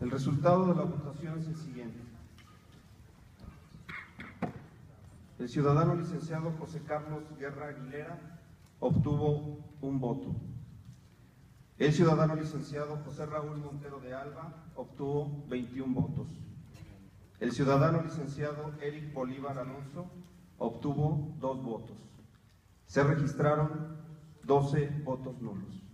El resultado de la votación es el siguiente. El ciudadano licenciado José Carlos Guerra Aguilera obtuvo un voto. El ciudadano licenciado José Raúl Montero de Alba obtuvo 21 votos. El ciudadano licenciado Eric Bolívar Alonso obtuvo dos votos. Se registraron 12 votos nulos.